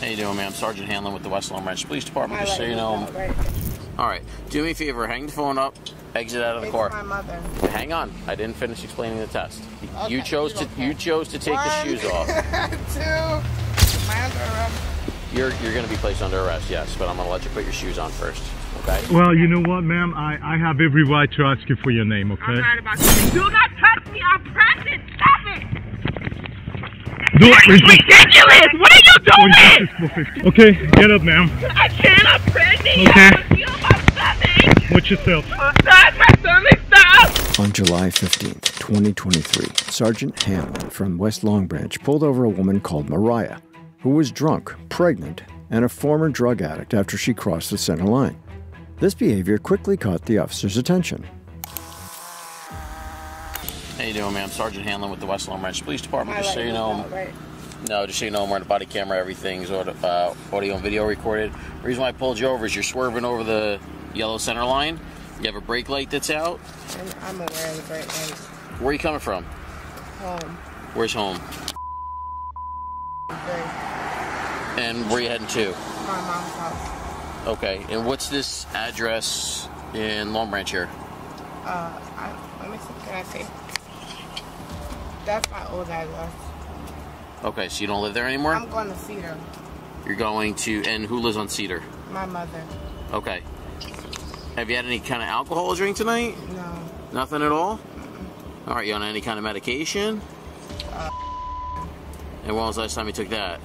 How you doing, ma'am? Sergeant Hanlon with the West Long Branch Police Department. My Just so you know. light right? All right. Do me a favor. Hang the phone up. Exit out of the It's car. my mother. Hang on. I didn't finish explaining the test. you chose you to care. you chose to take the shoes off. two. My underarm. You're you're going to be placed under arrest, yes, but I'm going to let you put your shoes on first. Okay. Well, you know what, ma'am? I, I have every right to ask you for your name, okay? I'm not about to. Do not touch me. I'm pregnant. Stop it. Don't It's resist. ridiculous. What are you doing? Okay, get up, ma'am. I can't. I'm pregnant. Okay. I feel my stomach. Watch yourself. Stop. My stomach. Stop. On July 15th, 2023, Sergeant Hanlon from West Long Branch pulled over a woman called Mariah, who was drunk, pregnant, and a former drug addict after she crossed the center line. This behavior quickly caught the officer's attention. How you doing, ma'am? Sergeant Hanlon with the West Long Branch Police Department. Just so you know, right? no, just so you know, I'm wearing a body camera. Everything's audio, uh, audio and video recorded. The reason why I pulled you over is you're swerving over the yellow center line. You have a brake light that's out. I'm aware of the bright light. Where are you coming from? Home. Where's home? And where are you heading to? My mom's house. Okay. And what's this address in Long Branch here? Uh, I, let me see. Can I see? That's my old address. Okay, so you don't live there anymore? I'm going to Cedar. You're going to, and who lives on Cedar? My mother. Okay. Have you had any kind of alcohol to drink tonight? No. Nothing at all? All right, you on any kind of medication? And when was the last time you took that?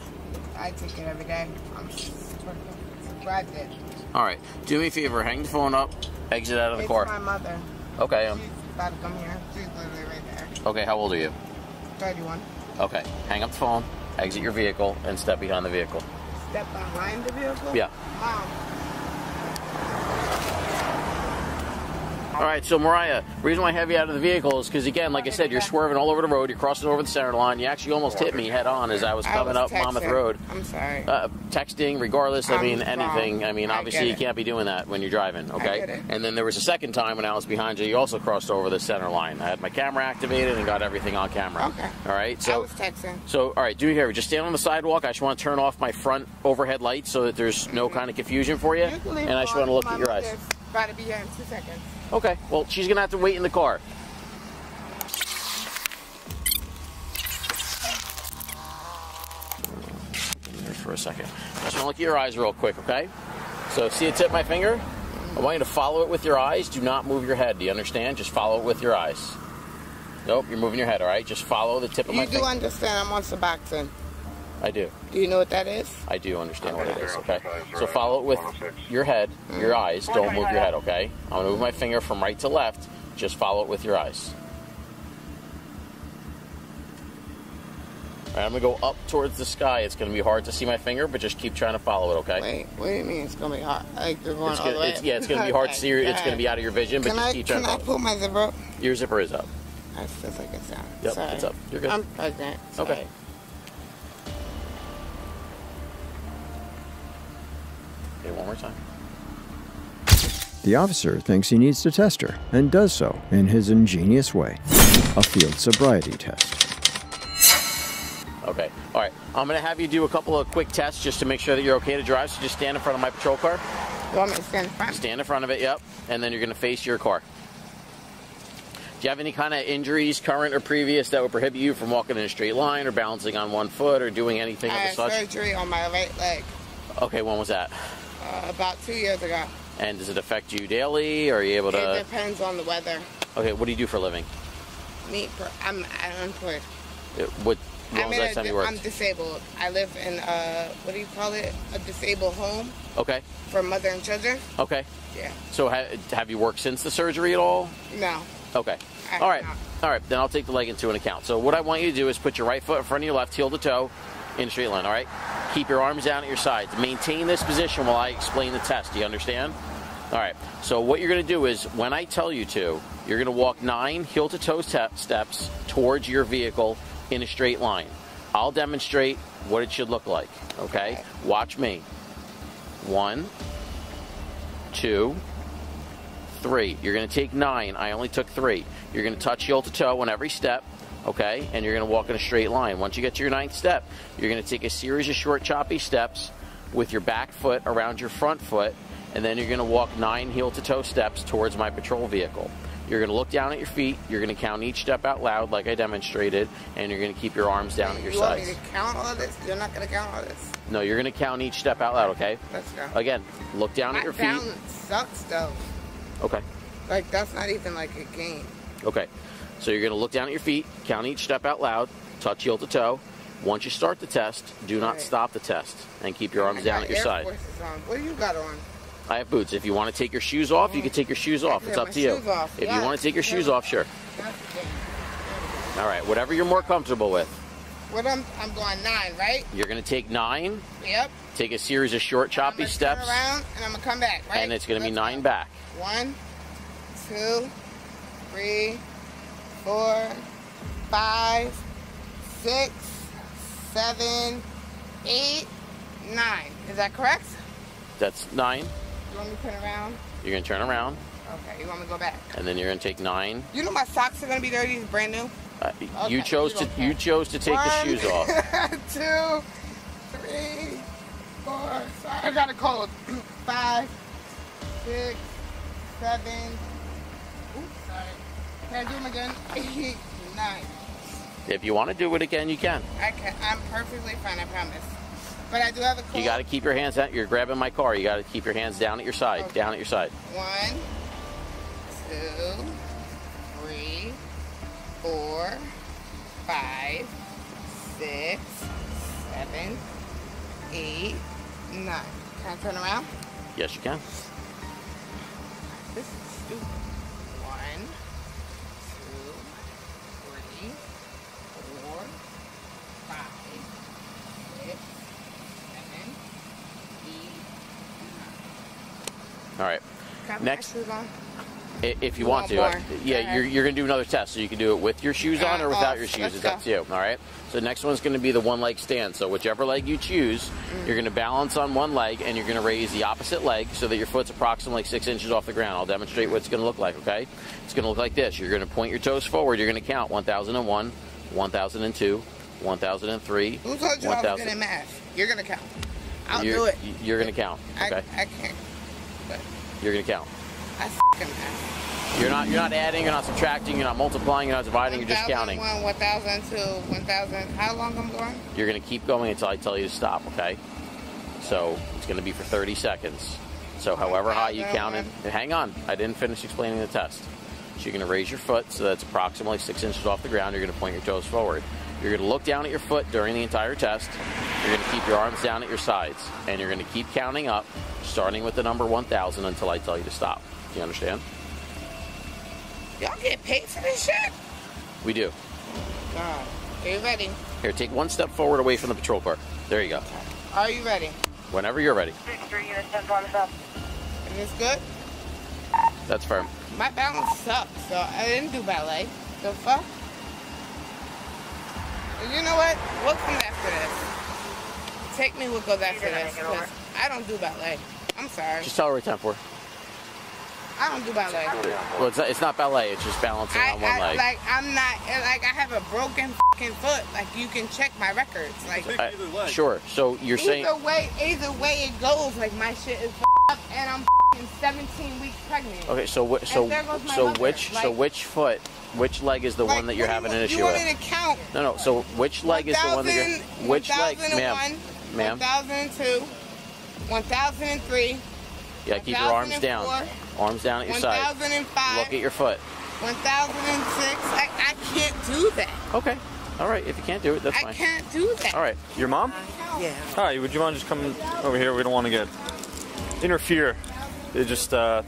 I take it every day. I'm subscribed it. All right, do me a favor, hang the phone up, exit out of the It's car. my mother. Okay, um, She's about to come here. She's literally. Okay, how old are you? 31. Okay, hang up the phone, exit your vehicle, and step behind the vehicle. Step behind the vehicle? Yeah. Mom. All right, so Mariah, reason why I have you out of the vehicle is because again, like I said, you're swerving all over the road. You're crossing over the center line. You actually almost hit me head on as I was I coming was up Monmouth texting. Road. I'm sorry. Uh, texting, regardless. I I'm mean, anything. wrong. I mean, obviously, get you can't be doing that when you're driving. Okay. get it. And then there was a second time when I was behind you. You also crossed over the center line. I had my camera activated and got everything on camera. Okay. All right. I So. was texting. So, all right, do here. Just stand on the sidewalk. I just want to turn off my front overhead lights so that there's no kind of confusion for you. You And I just want to look at your eyes. About to be here in two seconds. Okay. Well, she's gonna have to wait in the car. For a second. I just want to look at your eyes real quick, okay? So, see it tip of my finger? I want you to follow it with your eyes. Do not move your head. Do you understand? Just follow it with your eyes. Nope, you're moving your head, all right? Just follow the tip of my finger. You do understand I'm on Suboxone. I do. Do you know what that is? I do understand what it is, okay? So follow it with your head, your eyes. Don't move your head, okay? I'm gonna move my finger from right to left. Just follow it with your eyes. All right, I'm gonna go up towards the sky. It's gonna be hard to see my finger, but just keep trying to follow it, okay? Wait, what do you mean it's gonna be hot? Like you're going It's all the gonna, way? it's, yeah, it's gonna be hard to see. Your, it's gonna be out of your vision, but Can just I keep trying can to I pull my zipper up? Your zipper is up. That's just like it sounds. Yep, Sorry. it's up. You're good. I'm pregnant. Sorry. Okay, one more time. The officer thinks he needs to test her and does so in his ingenious way a field sobriety test. Okay. All right. I'm gonna have you do a couple of quick tests just to make sure that you're okay to drive. So just stand in front of my patrol car. You want me to stand in front? Stand in front of it, yep. And then you're going to face your car. Do you have any kind of injuries, current or previous, that would prohibit you from walking in a straight line or balancing on one foot or doing anything I of the had such? surgery on my right leg Okay, when was that? Uh, about two years ago. And does it affect you daily? Or are you able to? It depends on the weather. Okay, what do you do for a living? Me, I'm unemployed. It- What? When I'm, in time a, I'm disabled. I live in a, what do you call it? A disabled home Okay, for mother and children. okay. Yeah. So ha- have you worked since the surgery at all? No. Okay. I All right. have All right. Then I'll take the leg into an account. So what I want you to do is put your right foot in front of your left, heel to toe, in a straight line. All right. Keep your arms down at your sides. Maintain this position while I explain the test. Do you understand? All right. So what you're going to do is when I tell you to, you're going to walk nine heel to toe step- steps towards your vehicle in a straight line. I'll demonstrate what it should look like. Okay. Watch me. One, two, three. You're going to take nine. I only took three. You're going to touch heel to toe on every step. Okay? And you're going to walk in a straight line. Once you get to your ninth step, you're going to take a series of short, choppy steps with your back foot around your front foot, and then you're going to walk nine heel to toe steps towards my patrol vehicle. You're going to look down at your feet. You're going to count each step out loud, like I demonstrated, and you're going to keep your arms down at your you want sides. me to count all this? You're not gonna count all this. No, you're going to count each step out loud, okay? Let's go. Again, look down My at your feet. balance sucks though. Okay. Like that's not even like a game. Okay. So you're going to look down at your feet, count each step out loud, touch heel to toe. Once you start the test, do not Right. stop the test and keep your arms down at your Air side. What do you got on? I have boots. If you want to take your shoes off, you can take your shoes off. It's up to you. shoes off, If you want to take your shoes off, sure. That's the game. All right, whatever you're more comfortable with. What I'm I'm going nine, right? You're going to take nine, Yep. take a series of short, I'm choppy steps, Turn around and I'm gonna come back, right? and it's going to be nine back. One, two, three, four, five, six, seven, eight, nine. Is that correct? That's nine. You want me to turn around? You're going to turn around, Okay. You want me to go back? and then you're going to take nine. You know my socks are gonna be dirty. Brand new. Uh, you chose you to don't you chose to take the shoes off. two, three, four. Sorry, I got a cold. Five, six, seven. Can I do them again? Eight, nine. If you want to do it again, you can. I can. I'm perfectly fine. I promise. But I do have a cold. You got to keep your hands out. You're grabbing my car. You got to keep your hands down at your side. Okay. Down at your side. One, two, three, four, five, six, seven, eight, nine. Can I turn around? Yes, you can. This is stupid. One, two, three, four, five, six, seven, eight, nine. All right. Can I put Next. If you, want, want to, uh, yeah, you're, you're to do another test, so you can do it with your shoes on or Uh, without off. your shoes. Let's It's up to you. All right. So next one's going to be the one leg stand. So whichever leg you choose, Mm. you're to balance on one leg and you're going to raise the opposite leg so that your foot's approximately six inches off the ground. I'll demonstrate what it's going to look like. Okay. It's going to look like this. You're going to point your toes forward. You're going to count 1001, 1002, 1003. Who told you I was 1000. good at math? You're gonna count. I'll you're, do it. You're going to count. I, Okay. I can't. You're going to count. I f***ing math. You're not. You're not adding. You're not subtracting. You're not multiplying. You're not dividing. You're just counting. 1001, 1002, 1000. How long I'm going? You're going to keep going until I tell you to stop, okay? So it's going to be for 30 seconds. So however high you oh count it, hang on, I didn't finish explaining the test. So you're going to raise your foot so that's approximately six inches off the ground. You're going to point your toes forward. You're going to look down at your foot during the entire test. You're going to keep your arms down at your sides, and you're going to keep counting up, starting with the number 1,000 until I tell you to stop. Do you understand? Y'all get paid for this shit? We do. God. Are you ready? Here, take one step forward away from the patrol car. There you go. Are you ready? Whenever you're ready. Three units, 10 on the Is this good? That's firm. My balance sucks, so I didn't do ballet. The fuck? You know what? What comes after this? Take me what goes after gonna this. make it over. 'cause I don't do ballet. I'm sorry. Just tell her what time for. I don't do ballet. Well, it's not, it's not ballet. It's just balancing I, on one I leg. like I'm not like I have a broken fucking foot. Like you can check my records. Like I- Sure. So you're saying either way, either way it goes. Like my shit is up and I'm 17 weeks pregnant. okay. So wh- so And there goes my so mother, which so which foot, which leg is the Like, one that you're having you, an issue you with? want to count? No, no. So which leg is the one that you're which leg, ma'am, ma'am? 1002, 1003, Yeah, keep your arms down. Arms down at your side. 1005, Look at your foot. 1006. Like I can't do that. Okay. All right. If you can't do it, that's I fine. I can't do that. All right. Your mom? Yeah. Hi, would you mind just coming over here? We don't want to get interfere. It just uh,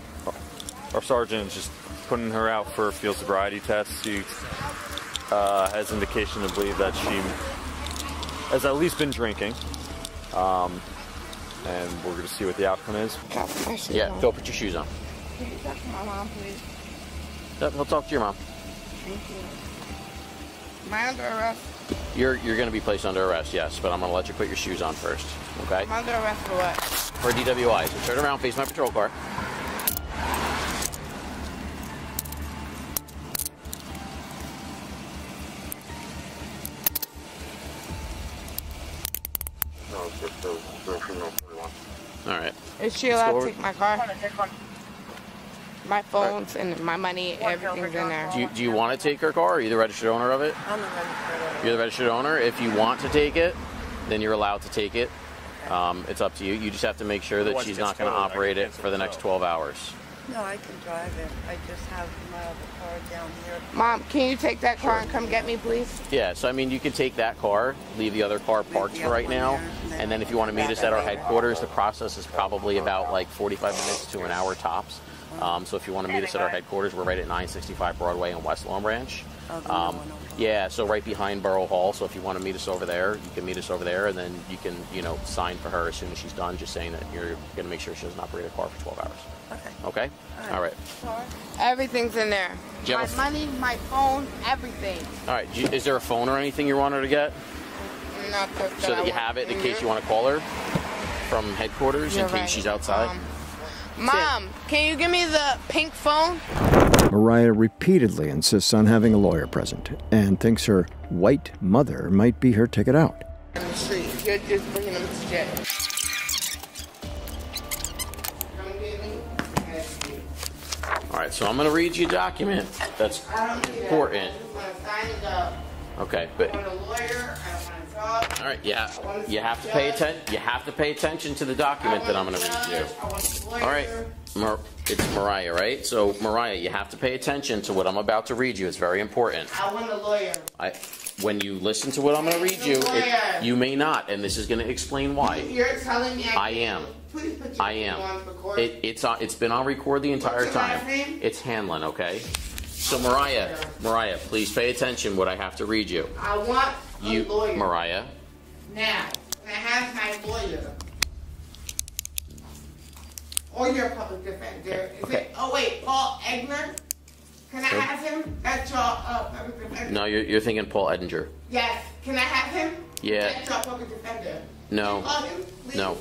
our sergeant is just putting her out for a field sobriety test. She uh, has indication to believe that she has at least been drinking, um, and we're going to see what the outcome is. Can I put my shoes Yeah. on? Go put your shoes on. Can you talk to my mom, please? Yep, He'll talk to your mom. Thank you. Am I under arrest? You're you're going to be placed under arrest, yes, but I'm going to let you put your shoes on first. Okay. I'm under arrest for what? For DWI. So turn around, face my patrol car. Is she allowed Store- to take my car? My phones and my money, everything's in there. Do you, do you want to take her car? Are you the registered owner of it? You're the registered owner. If you want to take it, then you're allowed to take it. Um, it's up to you. You just have to make sure that she's not going to towed, I can operate it for the the next 12 hours. No, I can drive it. I just have my other car down here. Mom, can you take that car and come get me, please? Yeah, so I mean, you can take that car, leave the other car parked for right now, there, and then and then if you want to meet us at our headquarters, the process is probably about like 45 minutes to an hour tops. Um, so if you want to meet us at our headquarters, we're right at 965 Broadway in West Long Branch. Oh, Um, okay. yeah, so right behind Borough Hall. So if you want to meet us over there, you can meet us over there, and then you can, you know, sign for her as soon as she's done, just saying that you're going to make sure she doesn't operate a car for 12 hours. Okay. Okay? All right. Everything's in there. My have money, my phone, everything. All right. You- Is there a phone or anything you want her to get Not the, so that you have it in case you want to call her from headquarters in You're case right. she's outside? Um, Mom, can you give me the pink phone? Mariah repeatedly insists on having a lawyer present and thinks her white mother might be her ticket out. In the street. You're just bringing them to right, so I'm going to read you a document that's I don't need that. important. I just want to sign it up. Okay, but want a lawyer. I don't want to talk. all right, yeah, you have to pay attention. You have to pay attention to the document that I'm going to read you. I want a lawyer. All right, Mar- it's Mariah, right? So Mariah, you have to pay attention to what I'm about to read you. It's very important. I want a lawyer. I, when you listen to what I'm going to read you, it, you may not, and this is going to explain why. You're telling me I, I am. Please put your I am. on record. It, it's on. It's been on record the entire What's your time. last name? It's Hanlon. Okay. So Mariah, Mariah, please pay attention. What I have to read you. I want a You, lawyer. Mariah. Now, can I have my lawyer? Or your public defender? Is Okay. it? Oh wait, Paul Egner. Can I have him? That's your uh, public defender. No, you're, you're thinking Paul Edinger. Yes. Can I have him? Yeah. That's your public defender. No. Can you call him, please? No.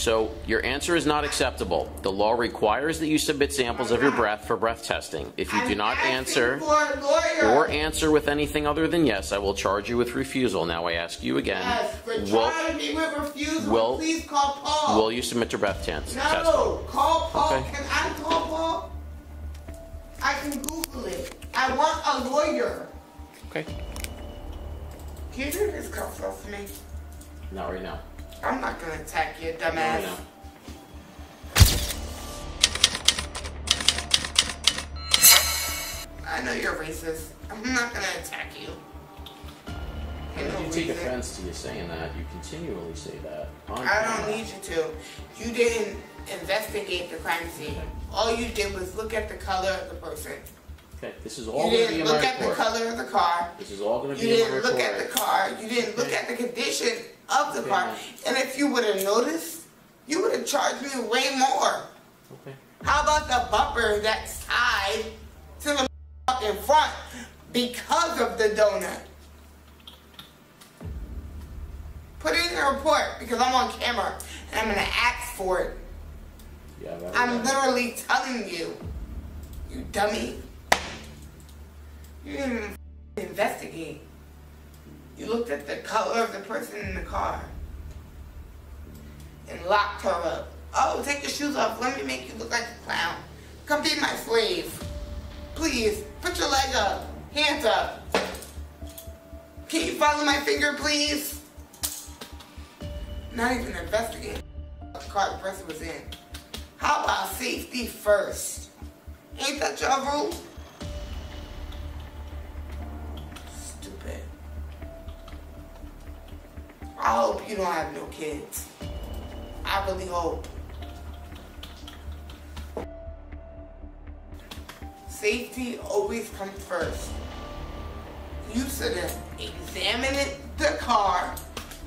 So your answer is not acceptable. The law requires that you submit samples of your breath for breath testing. If you do not answer for a lawyer. or answer with anything other than yes, I will charge you with refusal. Now I ask you again. Yes, for Will, me with refusal. will- please call Paul. will you submit your breath test? No, test? call Paul. Okay. Can I call Paul? I can Google it. I want a lawyer. Okay. Can you do this cuffs off me? Not right now. I'm not gonna attack you, dumbass. now. I know you're racist. I'm not gonna attack you. No If you take reason. offense to you saying that, you continually say that. I don't need you to. You didn't investigate the crime scene. All you did was look at the color of the person. Okay, this is all going to be didn't look at the color of the car. This is all going to be in my didn't look at the car. You didn't look Okay. at the condition of the Okay, car. And if you would have noticed, you would have charged me way more. Okay. How about the bumper that's tied to the in front because of the donut? Put it in the report because I'm on camera and I'm gonna ask for it. Yeah, I'm literally telling you, you dummy. You didn't even investigate. You looked at the color of the person in the car and locked her up. Oh, take your shoes off. Let me make you look like a clown. Come be my slave. Please, put your leg up. Hands up. Can you follow my finger, please? Not even investigate what car the person was in. How about safety first? Ain't that your rule? I hope you don't have no kids. I really hope. Safety always comes first. You should have examined the car,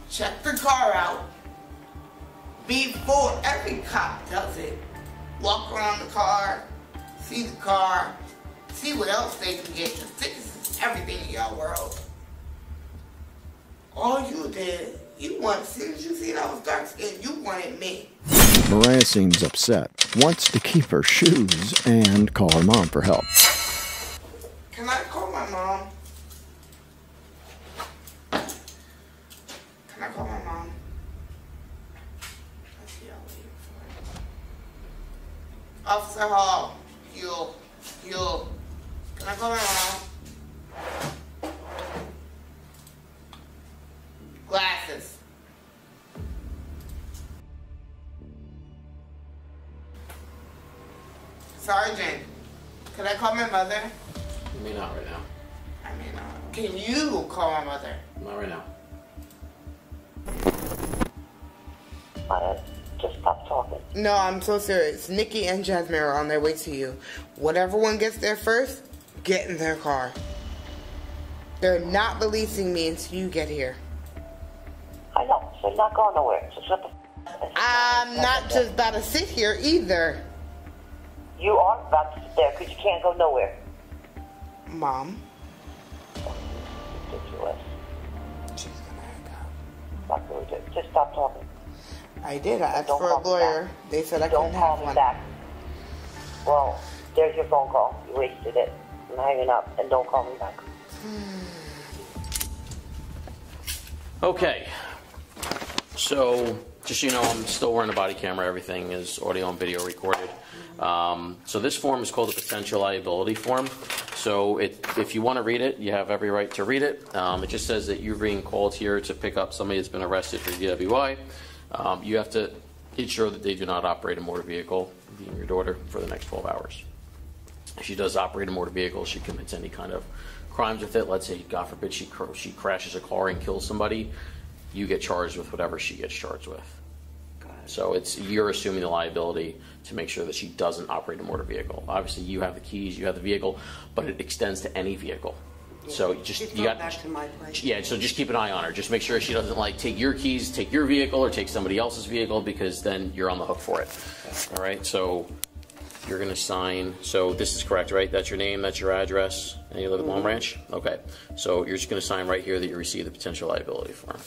check the car out, before every cop does it. Walk around the car, see the car, see what else they can get. Tickets is everything in your world. All you did, you want, soon as you see those I was dark skinned, you wanted me. Mariah seems upset, wants to keep her shoes, and call her mom for help. Can I call my mom? Can I call my mom? Officer Hall. Sergeant, can I call my mother? I mean, not right now. I mean, uh, can you call my mother? Not right now. Maya, just stop talking. No, I'm so serious. Nikki and Jasmine are on their way to you. Whatever one gets there first, get in their car. They're not releasing me until you get here. I know, so you're not going nowhere. So shut the I'm not just about to sit here either. You are about to sit there because you can't go nowhere. Mom. Ridiculous. She's gonna hang up. Not really good. Just stop talking. I did. I asked Don't for a lawyer. They said I Don't couldn't call have me one. back. Well, there's your phone call. You wasted it. I'm hanging up, and don't call me back. Okay. So, just so you know, I'm still wearing a body camera. Everything is audio and video recorded. Um, so this form is called a potential liability form. So it, if you want to read it, you have every right to read it. Um, it just says that you're being called here to pick up somebody that's been arrested for DWI. Um, you have to ensure that they do not operate a motor vehicle, being your daughter, for the next 12 hours. If she does operate a motor vehicle, she commits any kind of crimes with it. Let's say, God forbid, she cr- she crashes a car and kills somebody. You get charged with whatever she gets charged with. So it's you're assuming the liability to make sure that she doesn't operate a motor vehicle. Obviously, you have the keys, you have the vehicle, but it extends to any vehicle. So just you got back to my place. yeah. So just keep an eye on her. Just make sure she doesn't like take your keys, take your vehicle, or take somebody else's vehicle because then you're on the hook for it. All right. So you're going to sign. So this is correct, right? That's your name, that's your address, and you live at Long Branch? Okay. So you're just going to sign right here that you receive the potential liability form.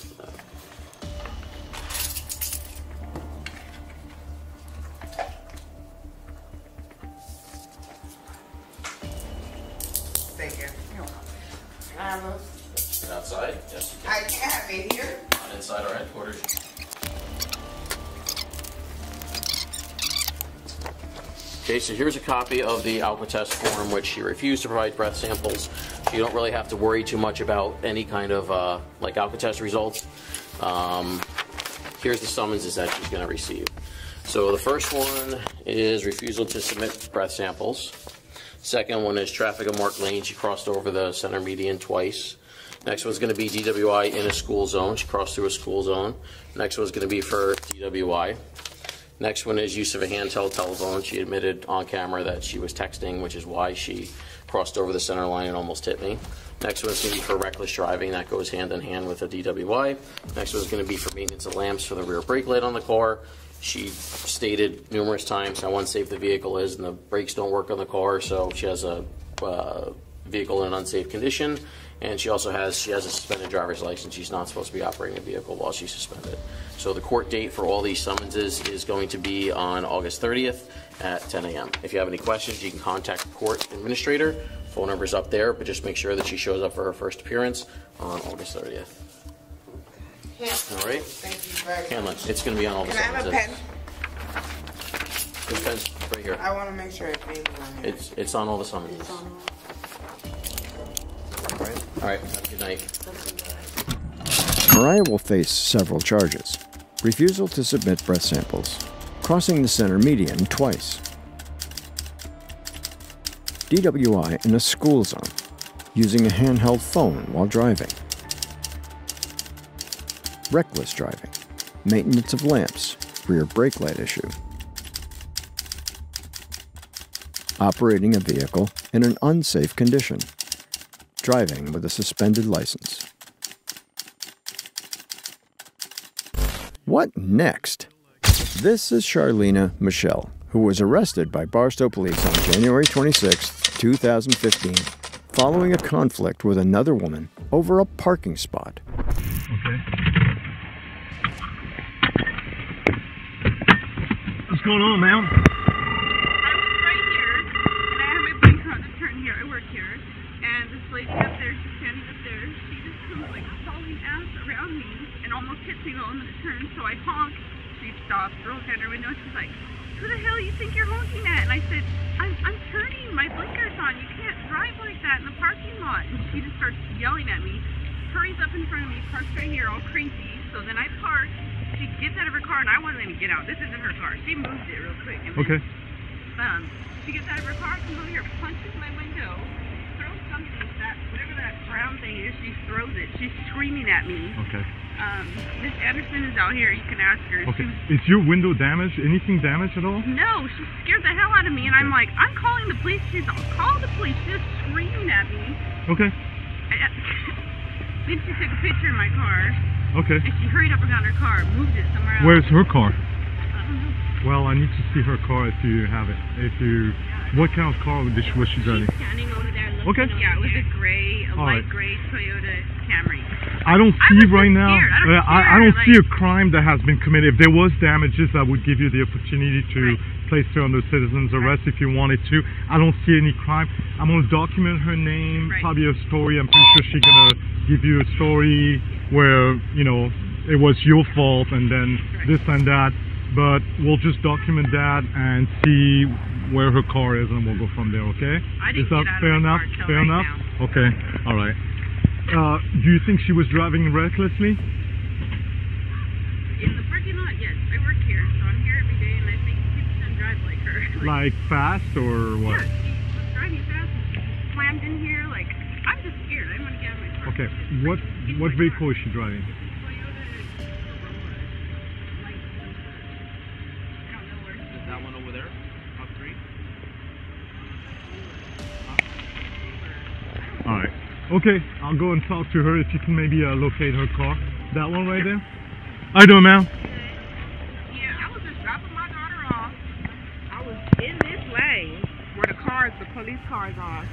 So here's a copy of the Alcotest form, which she refused to provide breath samples. So you don't really have to worry too much about any kind of uh, like Alcotest results. Um, here's the summonses that she's going to receive. So the first one is refusal to submit breath samples. Second one is traffic on marked Lane. She crossed over the center median twice. Next one's going to be DWI in a school zone. She crossed through a school zone. Next one's going to be for DWI. Next one is use of a handheld telephone. She admitted on camera that she was texting, which is why she crossed over the center line and almost hit me. Next one's going to be for reckless driving. That goes hand in hand with a DWI. Next one's going to be for maintenance of lamps for the rear brake light on the car. She stated numerous times how unsafe the vehicle is and the brakes don't work on the car, so she has a uh, vehicle in an unsafe condition. And she also has she has a suspended driver's license. She's not supposed to be operating a vehicle while she's suspended. So the court date for all these summonses is going to be on August 30th at 10 a.m. If you have any questions, you can contact the court administrator. Phone number's up there, but just make sure that she shows up for her first appearance on August 30th. Here. All right? Thank you very much. It's going to be on all the Can I have a pen? This pen's right here. I want to make sure it's named on here. It's it's on all the summonses. All right. All right. Have a good night. Mariah will face several charges. Refusal to submit breath samples, crossing the center median twice, DWI in a school zone, using a handheld phone while driving, reckless driving, maintenance of lamps, rear brake light issue, operating a vehicle in an unsafe condition, driving with a suspended license. What next? This is Charlena Michelle, who was arrested by Barstow Police on January 26, 2015, following a conflict with another woman over a parking spot. Okay. What's going on, ma'am? I was right here, and I have my blinker on to turn here. I work here, and this lady up there, almost while I'm in a turn. So I honk. She stopped, rolled down her window, and she's like, "Who the hell you think you're honking at?" And I said, "I'm I'm turning. My blinker's on. You can't drive like that in the parking lot." And she just starts yelling at me, hurries up in front of me, parks right here, all crazy. So then I park. She gets out of her car, and I wasn't even get out. This isn't her car. She moved it real quick. And then, Okay. um, she gets out of her car, comes over here, punches my window, throws something that whatever that brown thing is. She throws it. She's screaming at me. Okay. Um, Miss Anderson is out here. You can ask her. Okay. Is your window damaged? Anything damaged at all? no, she scared the hell out of me, and I'm like, I'm calling the police. She's all, call the police. She's screaming at me. Okay. I- then she took a picture of my car, Okay. and she hurried up and got her car, moved it somewhere else. Where's her car? I don't know. Well, I need to see her car if you have it. If you, what kind of car was she was she driving? Standing over there Okay. Yeah, it was a gray, a All light right. gray Toyota Camry. I don't I see was right now. scared. I don't uh, I, I don't see a crime that has been committed. If there was damages, I would give you the opportunity to Right. place her under citizen's arrest if you wanted to. I don't see any crime. I'm gonna document her name, Right. probably a story. I'm pretty sure she's gonna give you a story where you know it was your fault and then Right. this and that. But we'll just document that and see where her car is, and we'll go from there. Okay? Is that fair enough? fair right enough. now. Okay. All right. Uh, do you think she was driving recklessly? In the parking lot, yes. I work here, so I'm here every day, and I think people shouldn't drive like her. Like fast or what? Yeah, she was driving fast and she slammed in here. Like, I'm just scared. I want to get out of my car. Okay. What what vehicle is she driving? Okay. I'll go and talk to her if you can maybe uh, locate her car. That one right there. How you doing, ma'am? Yeah, I was just dropping my daughter off. I was in this lane where the cars, the police cars are.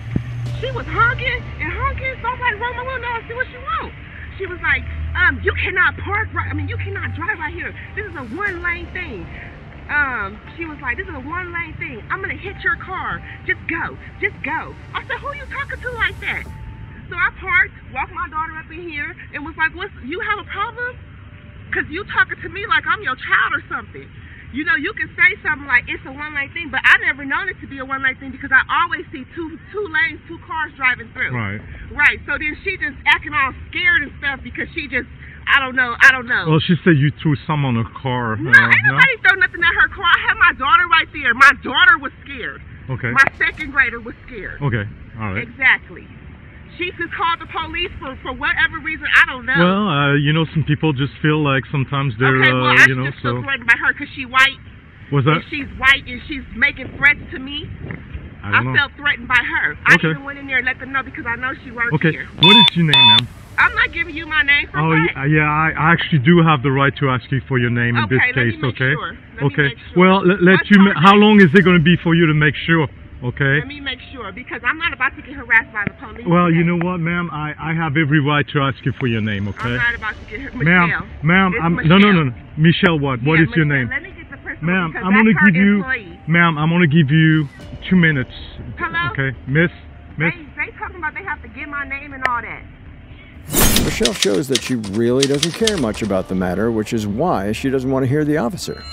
She was honking and honking, so I was like, roll my window and see what she wants. She was like, um, you cannot park right, I mean, you cannot drive right here. This is a one lane thing. Um, she was like, this is a one lane thing. I'm gonna hit your car. Just go, just go. I said, who you talking to like that? So I parked, walked my daughter up in here, and was like, what's, you have a problem? Cause you talking to me like I'm your child or something. You know, you can say something like it's a one lane thing, but I never known it to be a one lane thing because I always see two two lanes, two cars driving through. Right. Right. So then she just acting all scared and stuff because she just I don't know, I don't know. Well, she said you threw some on her car. no, uh, ain't nobody throw nothing at her car. I had my daughter right there. My daughter was scared. Okay. My second grader was scared. Okay. All right. Exactly. She just called the police for for whatever reason. I don't know. Well, uh, you know, some people just feel like sometimes they're, okay, well, uh, I you know, just so threatened by her because she white. was that? and she's white and she's making threats to me. I know. felt threatened by her. I even went in there and let them know because I know she works Okay. here. What is your name, ma'am? I'm not giving you my name for Oh, what? yeah, yeah I, I actually do have the right to ask you for your name in Okay, this let me case, okay? sure. Okay. sure. Well, let, let you. ma- how long is it going to be for you to make sure? Okay. Let me make sure because I'm not about to get harassed by the police. Well, you know what, ma'am? I, I have every right to ask you for your name, okay? I'm okay? not about to get harassed. Ma'am, ma'am, I'm no, no, no, no. Michelle, what? What Yeah, is your name? Let me get the personal Ma'am, I'm gonna that's her give you, ma'am, I'm gonna give you two minutes. Hello? Okay, Miss, Miss. They, they talking about they have to get my name and all that. Michelle shows that she really doesn't care much about the matter, which is why she doesn't want to hear the officer.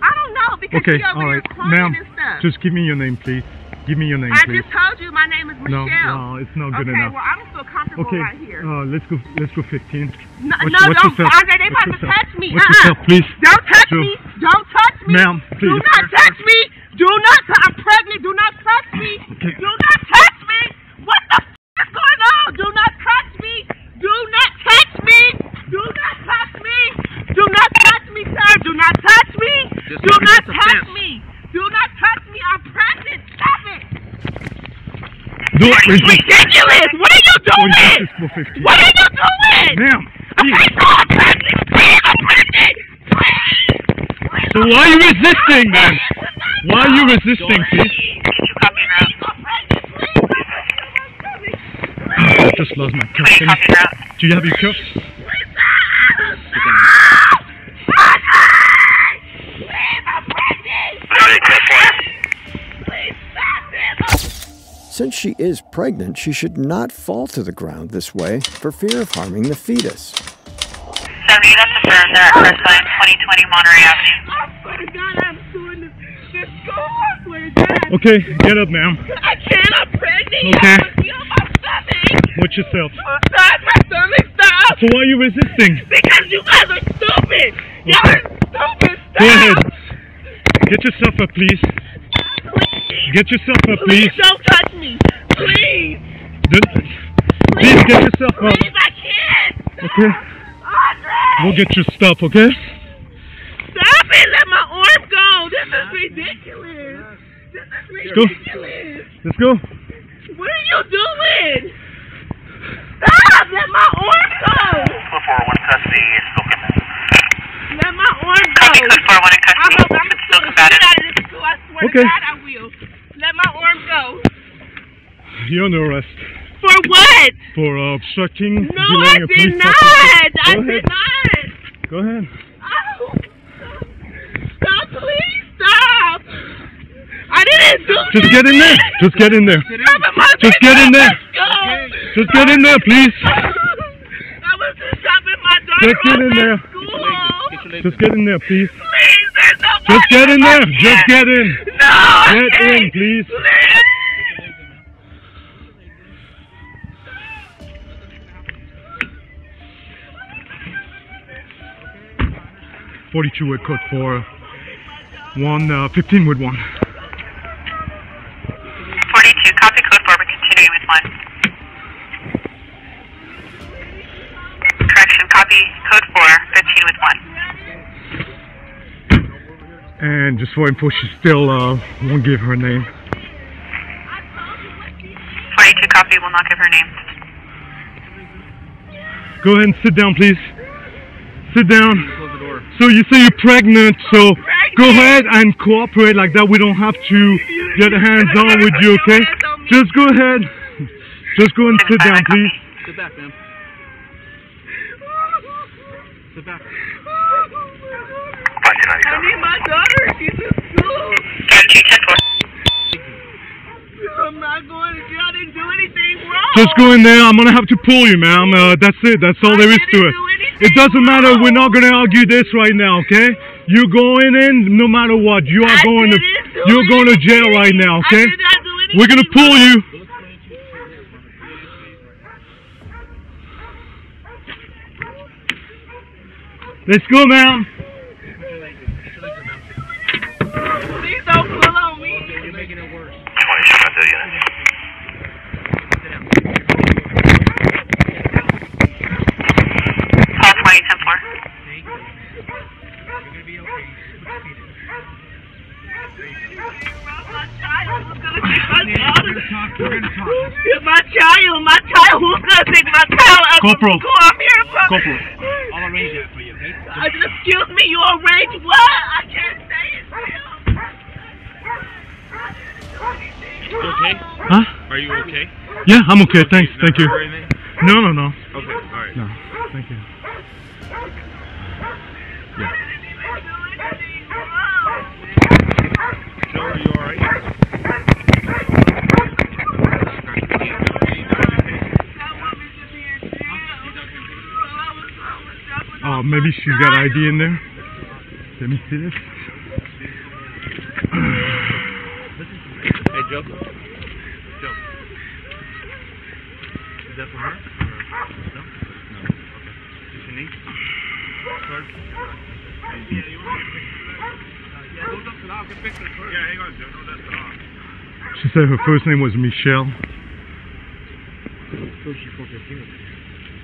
I don't know because Okay, she over all here crying ma'am. and stuff. Just give me your name, please. Give me your name, I please. just told you my name is Michelle. no, no, it's not good okay, enough. well I don't feel comfortable Okay, right here. uh, let's go. Let's go 15. No, Watch- no, watch don't, yourself. Andre, they Watch about to touch me. Watch uh-uh. yourself, please. Don't touch Sure. me. Don't touch me. Ma'am, please. Do not touch me. Do not. T- I'm pregnant. Do not touch me. Okay. Do not touch me. What the f- is going on? Do not touch me. Do not touch me. Do not touch me. Do not touch me, sir. Do not touch me. Just Do not it's a touch fence. me. Do not touch me. I'm pregnant. Stop it. Don't This is ridiculous. What are you doing? resist for 15. What are you doing? Ma'am. Okay, so I'm pregnant. Please, I'm pregnant. Please. Please, So why are you resisting then? Why are you resisting, please? Come here. I'm so I just lost my cuffs. Do you have your cuffs? Since she is pregnant, she should not fall to the ground this way for fear of harming the fetus. 70, that's affirmed. They're at Crestline, 2020 Monterey Avenue. I swear to God, I'm suing this, this school. I swear to God. Okay, get up, ma'am. I can't. I'm pregnant. Okay. I feel my stomach. Watch yourself. Oh Stop. My stomach. Stop. So why are you resisting? Because you guys are stupid. Y'all are stupid. Stop. Go ahead. Get yourself up, please. Get yourself up, Please please. don't touch me. Please. Don't- Please get yourself up. Please, I can't. Okay? Andre. We'll get your stuff, okay? Stop it. Let my arm go. This is ridiculous. This is go. ridiculous. Let's go. What are you doing? Stop. Let my arm go. 441 custody is still. Let my arm go. Copy code 401 in I custody. hope I'm It's still gonna get combative. out of this school. I swear Okay. to God, I will. Let my arm go. You're under arrest For what? for uh, obstructing No, I did not. I did not. Go ahead. Oh. Stop, please. Stop. I didn't do Just get in there. Just get in there. Stop Just get in there. Just get in there, please. I was just dropping my daughter Just get in at there. school. Just get in there, please. Just get in there. here. Just get in. No, Get in, please. 42 with cut 4. One, uh, 15 with 1. And just waiting for info, she still uh, won't give her name. 42, copy, will not give her name. Go ahead and sit down, please. Sit down. So you say you're pregnant, so go ahead and cooperate like that. We don't have to get hands on with you, okay? Just go ahead. Just go and sit down, please. Sit back, ma'am. Sit back. I need my daughter. She's in school. Strategy 10 4. I'm not going to jail. I didn't do anything wrong. Just go in there. I'm gonna have to pull you, ma'am. Uh, that's it. That's all there is to it. It doesn't matter. We're not gonna argue this right now, okay? You're going in no matter what. You are going to you're going to jail right now, okay? We're gonna pull you. Let's go, ma'am. Please don't pull on me. You're making it worse. 20, show my unit. Call 20, 10 4. You're gonna be okay. My child. Who's gonna take my We're daughter? Gonna talk. We're gonna my child? My child. Who's gonna take my child out from Corporal. school? I'm here from. Corporal. I'll arrange that for you, okay? Uh, excuse me. You arrange what? I can't say it. You okay? Huh? Are you okay? Yeah, I'm okay. Thanks. Thank you. hurt or anything? No, no, no. Okay, alright. No. Thank you. Joe, are you alright? Oh, maybe she's got ID in there. Let me see this. Hey, Joe. Joe. Is that for her? Or- No? No. Okay. What's your name? Card? Yeah, you want to Yeah, don't dust it off. Get pictures first. Yeah, hang on, Joe. Don't dust it off. She said her first name was Michelle. So she spoke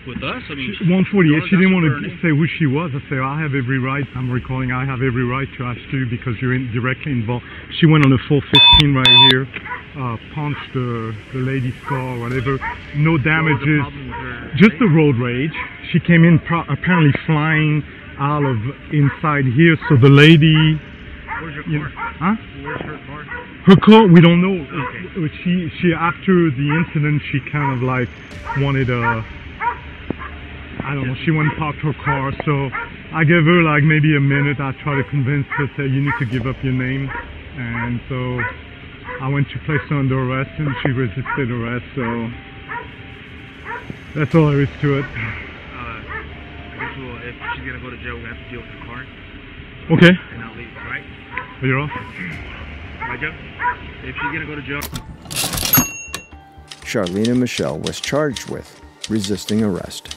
with us? I mean, 148. She didn't want to say who she was. I said, I have every right. I'm recalling. I have every right to ask you because you're in, directly involved. She went on a full 15 right here, uh, punched the, the lady's car, whatever. No damages. her Just the road rage. She came in pro- apparently flying out of inside here. So the lady, Where's your car? huh? Where's her car? Her car, we don't know. Okay. She she after the incident, she kind of like wanted a. I don't know. She went and parked her car, so I gave her like maybe a minute. I tried to convince her, say you need to give up your name, and so I went to place her under arrest, and she resisted arrest. So that's all there is to it. Uh, I guess we'll, if she's gonna go to jail, we have to deal with the car Okay. and not leave, right? You're off. Right, Joe? If she's gonna go to jail. Charlena Michelle was charged with resisting arrest.